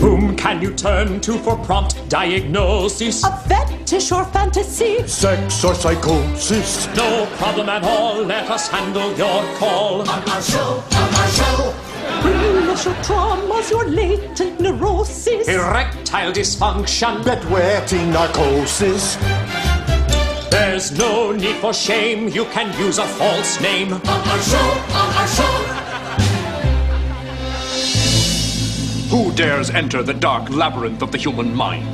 Whom can you turn to for prompt diagnosis? A fetish or fantasy? Sex or psychosis? No problem at all, let us handle your call. On our show, on our show. Bring us your traumas, your latent neurosis. Erectile dysfunction. Bedwetting narcosis? There's no need for shame, you can use a false name. On our show, on our show. Who dares enter the dark labyrinth of the human mind?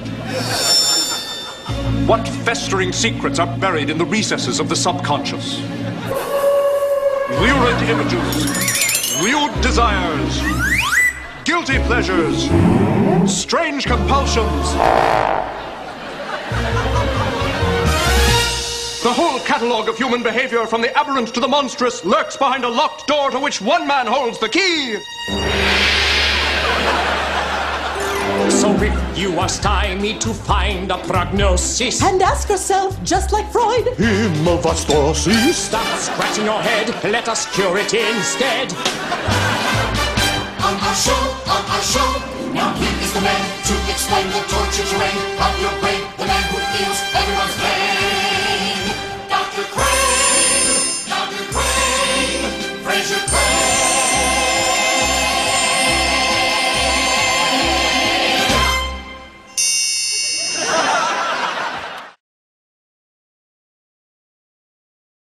What festering secrets are buried in the recesses of the subconscious? Lurid images, lewd desires, guilty pleasures, strange compulsions. The whole catalogue of human behavior, from the aberrant to the monstrous, lurks behind a locked door to which one man holds the key. So if you are stymied to find a prognosis and ask yourself, just like Freud, Him of hemovastosis, stop scratching your head. Let us cure it instead. on our show, on our show, now he is the man to explain the torture terrain of your brain. The man who feels everyone's pain. Dr. Crane, Dr. Crane, Frasier Crane.